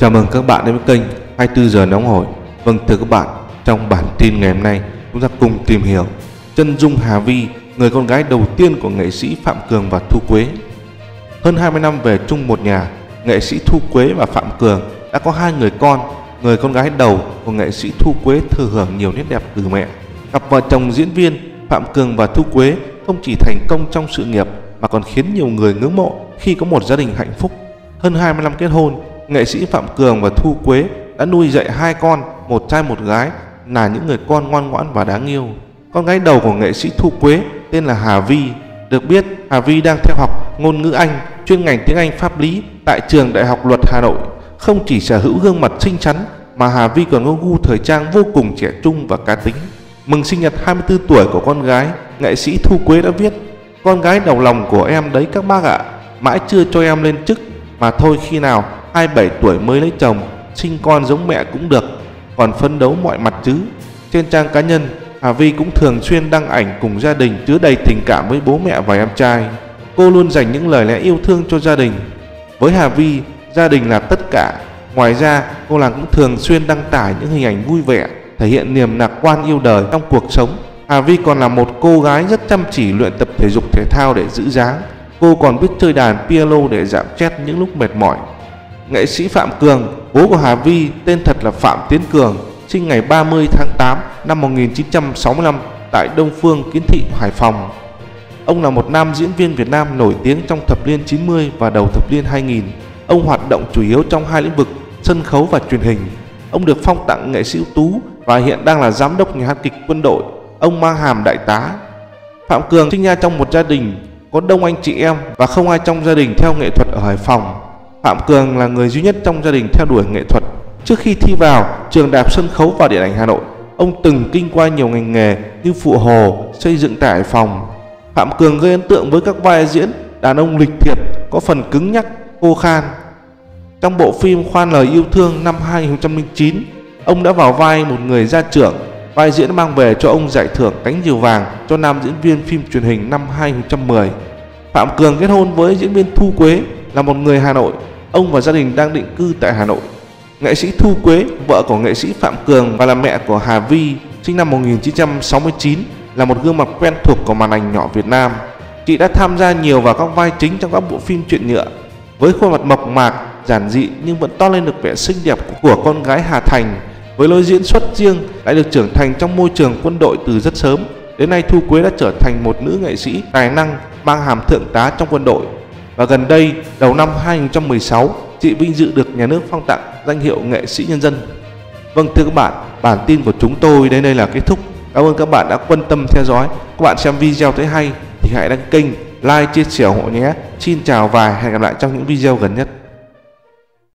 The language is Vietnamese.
Chào mừng các bạn đến với kênh 24 giờ nóng hổi. Vâng thưa các bạn, trong bản tin ngày hôm nay, chúng ta cùng tìm hiểu chân dung Hà Vi, người con gái đầu tiên của nghệ sĩ Phạm Cường và Thu Quế. Hơn 20 năm về chung một nhà, nghệ sĩ Thu Quế và Phạm Cường đã có hai người con. Người con gái đầu của nghệ sĩ Thu Quế thừa hưởng nhiều nét đẹp từ mẹ. Cặp vợ chồng diễn viên Phạm Cường và Thu Quế không chỉ thành công trong sự nghiệp mà còn khiến nhiều người ngưỡng mộ khi có một gia đình hạnh phúc. Hơn 20 năm kết hôn, nghệ sĩ Phạm Cường và Thu Quế đã nuôi dạy hai con, một trai một gái là những người con ngoan ngoãn và đáng yêu. Con gái đầu của nghệ sĩ Thu Quế tên là Hà Vi. Được biết, Hà Vi đang theo học ngôn ngữ Anh, chuyên ngành tiếng Anh pháp lý tại trường Đại học Luật Hà Nội. Không chỉ sở hữu gương mặt xinh xắn mà Hà Vi còn có gu thời trang vô cùng trẻ trung và cá tính. Mừng sinh nhật 24 tuổi của con gái, nghệ sĩ Thu Quế đã viết: "Con gái đầu lòng của em đấy các bác ạ, mãi chưa cho em lên chức mà thôi khi nào 27 tuổi mới lấy chồng, sinh con giống mẹ cũng được, còn phấn đấu mọi mặt chứ." Trên trang cá nhân, Hà Vi cũng thường xuyên đăng ảnh cùng gia đình chứa đầy tình cảm với bố mẹ và em trai. Cô luôn dành những lời lẽ yêu thương cho gia đình. Với Hà Vi, gia đình là tất cả. Ngoài ra, cô nàng cũng thường xuyên đăng tải những hình ảnh vui vẻ, thể hiện niềm lạc quan yêu đời trong cuộc sống. Hà Vi còn là một cô gái rất chăm chỉ luyện tập thể dục thể thao để giữ dáng. Cô còn biết chơi đàn piano để giảm stress những lúc mệt mỏi. Nghệ sĩ Phạm Cường, bố của Hà Vi, tên thật là Phạm Tiến Cường, sinh ngày 30 tháng 8 năm 1965 tại Đông Phương Kiến Thị, Hải Phòng. Ông là một nam diễn viên Việt Nam nổi tiếng trong thập niên 90 và đầu thập niên 2000. Ông hoạt động chủ yếu trong hai lĩnh vực sân khấu và truyền hình. Ông được phong tặng nghệ sĩ ưu tú và hiện đang là giám đốc nhà hát kịch quân đội. Ông mang hàm đại tá. Phạm Cường sinh ra trong một gia đình có đông anh chị em và không ai trong gia đình theo nghệ thuật ở Hải Phòng. Phạm Cường là người duy nhất trong gia đình theo đuổi nghệ thuật. Trước khi thi vào trường đạp Sân khấu và Điện ảnh Hà Nội, ông từng kinh qua nhiều ngành nghề như phụ hồ, xây dựng tại Phòng. Phạm Cường gây ấn tượng với các vai diễn đàn ông lịch thiệp, có phần cứng nhắc, khô khan. Trong bộ phim Khoan lời yêu thương năm 2009, ông đã vào vai một người gia trưởng. Vai diễn mang về cho ông giải thưởng cánh diều vàng cho nam diễn viên phim truyền hình năm 2010. Phạm Cường kết hôn với diễn viên Thu Quế là một người Hà Nội. Ông và gia đình đang định cư tại Hà Nội. Nghệ sĩ Thu Quế, vợ của nghệ sĩ Phạm Cường và là mẹ của Hà Vi, sinh năm 1969, là một gương mặt quen thuộc của màn ảnh nhỏ Việt Nam. Chị đã tham gia nhiều vào các vai chính trong các bộ phim truyện nhựa. Với khuôn mặt mộc mạc, giản dị nhưng vẫn to lên được vẻ xinh đẹp của con gái Hà Thành. Với lối diễn xuất riêng, lại được trưởng thành trong môi trường quân đội từ rất sớm. Đến nay Thu Quế đã trở thành một nữ nghệ sĩ tài năng mang hàm thượng tá trong quân đội. Và gần đây, đầu năm 2016, chị vinh dự được nhà nước phong tặng danh hiệu nghệ sĩ nhân dân. Vâng thưa các bạn, bản tin của chúng tôi đến đây là kết thúc. Cảm ơn các bạn đã quan tâm theo dõi. Các bạn xem video thấy hay thì hãy đăng kênh, like, chia sẻ ủng hộ nhé. Xin chào và hẹn gặp lại trong những video gần nhất.